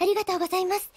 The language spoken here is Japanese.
ありがとうございます。